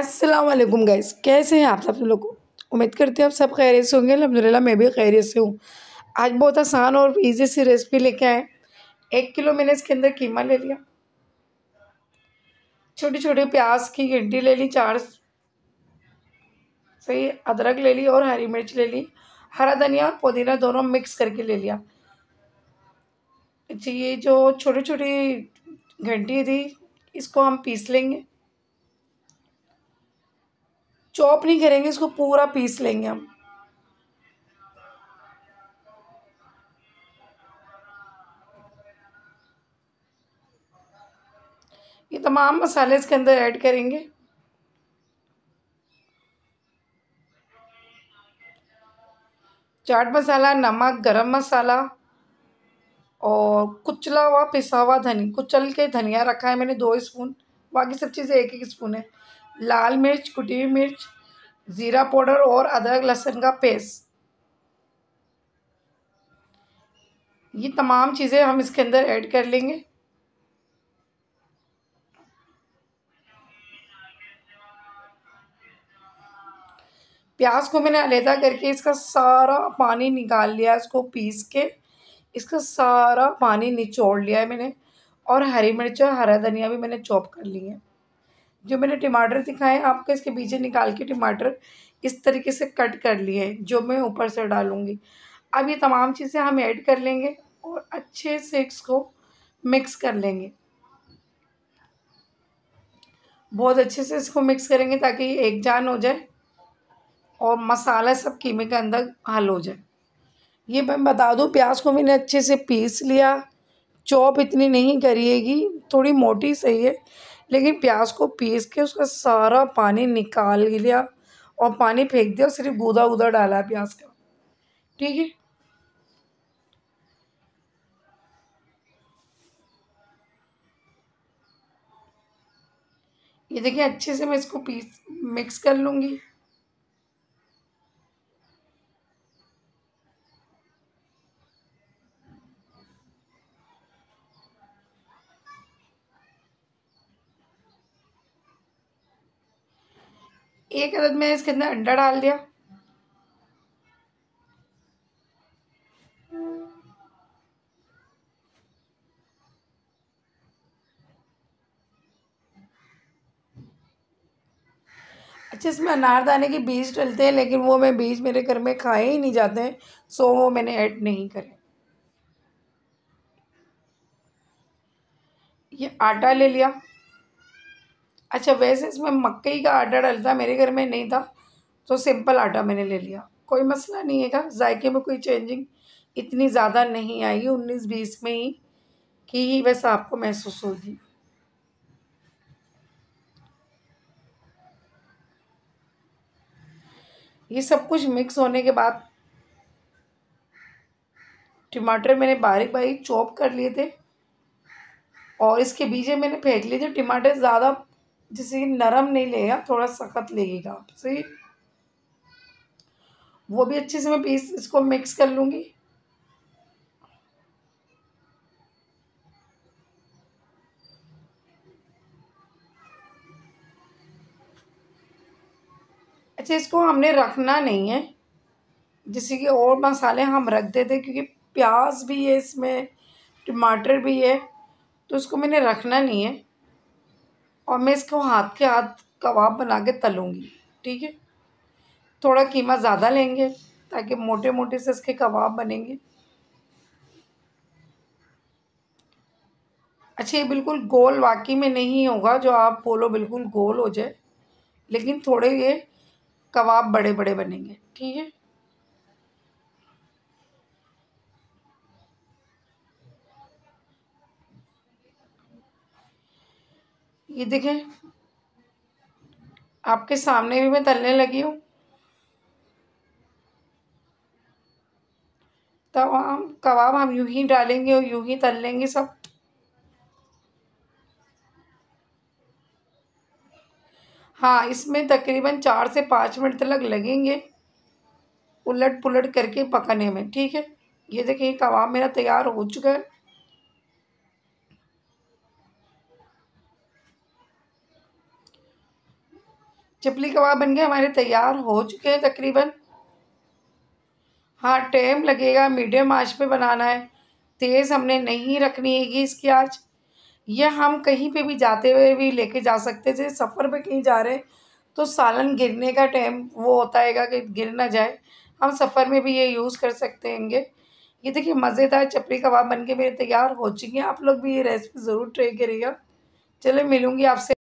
अस्सलाम वालेकुम गाइस कैसे हैं आप सब लोग? उम्मीद करते हैं आप सब खैरियत से होंगे। अलहमदिल्ला मैं भी खैरियत से हूँ। आज बहुत आसान और ईजी सी रेसिपी लेके आए एक किलो मैंने इसके अंदर कीमा ले लिया। छोटी छोटी प्याज की घंटी ले ली, चार सही, अदरक ले ली और हरी मिर्च ले ली। हरा धनिया और पुदीना दोनों मिक्स करके ले लिया। जी, ये जो छोटी छोटी घंटी थी, इसको हम पीस लेंगे। चॉप नहीं करेंगे, इसको पूरा पीस लेंगे हम। ये तमाम मसाले इसके अंदर ऐड करेंगे। चाट मसाला, नमक, गरम मसाला और कुचला हुआ पिसा हुआ धनी, कुचल के धनिया रखा है मैंने दो स्पून। बाकी सब चीज़ें एक एक स्पून है। लाल मिर्च, कुटी हुई मिर्च, ज़ीरा पाउडर और अदरक लहसुन का पेस्ट। ये तमाम चीज़ें हम इसके अंदर ऐड कर लेंगे। प्याज को मैंने अलहदा करके इसका सारा पानी निकाल लिया इसको पीस के। इसका सारा पानी निचोड़ लिया है मैंने। और हरी मिर्च और हरा धनिया भी मैंने चॉप कर ली है। जो मैंने टमाटर दिखाए, आपको इसके बीजे निकाल के टमाटर इस तरीके से कट कर लिए हैं, जो मैं ऊपर से डालूँगी। अब ये तमाम चीज़ें हम ऐड कर लेंगे और अच्छे से इसको मिक्स कर लेंगे। बहुत अच्छे से इसको मिक्स करेंगे ताकि ये एक जान हो जाए और मसाला सब कीमे के अंदर हल हो जाए। ये मैं बता दूँ, प्याज को मैंने अच्छे से पीस लिया। चॉप इतनी नहीं करिएगी, थोड़ी मोटी सही है। लेकिन प्याज को पीस के उसका सारा पानी निकाल लिया और पानी फेंक दिया सिर्फ़ गूदा गूदा डाला प्याज का। ठीक है? ये देखिए, अच्छे से मैं इसको पीस, मिक्स कर लूँगी। एक अदद में इसके अंदर अंडा डाल दिया। अच्छा इसमें अनारदाने के बीज डलते हैं, लेकिन वो मैं बीज मेरे घर में खाए ही नहीं जाते हैं सो वो मैंने ऐड नहीं करे। ये आटा ले लिया। अच्छा वैसे इसमें मक्कई का आटा डलता मेरे घर में नहीं था तो सिंपल आटा मैंने ले लिया। कोई मसला नहीं है जायके में कोई चेंजिंग इतनी ज़्यादा नहीं आई, उन्नीस बीस में ही, कि ही वैसा आपको महसूस होगी। ये सब कुछ मिक्स होने के बाद टमाटर मैंने बारीक बारीक चॉप कर लिए थे, और इसके बीजे मैंने फेंक लिए थे। टमाटर ज़्यादा जैसे नरम नहीं लेगा थोड़ा सख्त आप सही वो भी अच्छे से मैं पीस, इसको मिक्स कर लूँगी। अच्छा इसको हमने रखना नहीं है। जैसे कि और मसाले हम रख देते क्योंकि प्याज भी है इसमें, टमाटर भी है तो इसको मैंने रखना नहीं है। और मैं इसको हाथ के हाथ कबाब बना के तलूँगी, ठीक है? थोड़ा कीमा ज़्यादा लेंगे ताकि मोटे मोटे से इसके कबाब बनेंगे। अच्छा ये बिल्कुल गोल वाकई में नहीं होगा जो आप बोलो बिल्कुल गोल हो जाए, लेकिन थोड़े ये कबाब बड़े बड़े बनेंगे, ठीक है? ये देखें। आपके सामने भी मैं तलने लगी हूँ। तब हम कबाब हम यूँ ही डालेंगे और यूँ ही तल लेंगे सब। हाँ इसमें तकरीबन चार से पाँच मिनट तक लगेंगे। उलट पुलट करके पकाने में, ठीक है? ये देखिए कबाब मेरा तैयार हो चुका है। चिपली कबाब बन के हमारे तैयार हो चुके हैं तकरीबन। हाँ टाइम लगेगा, मीडियम आँच पे बनाना है। तेज़ हमने नहीं रखनी है इसकी आँच। यह हम कहीं पे भी जाते हुए भी लेके जा सकते थे, सफ़र पे कहीं जा रहे हैं तो सालन गिरने का टाइम वो होता है कि गिर ना जाए। हम सफ़र में भी ये यूज़ कर सकते हैंगे। ये देखिए, मज़ेदार चपड़ी कबाब बन के मेरे तैयार हो चुकी हैं। आप लोग भी ये रेसिपी ज़रूर ट्राई करिएगा। चलो मिलूँगी आपसे।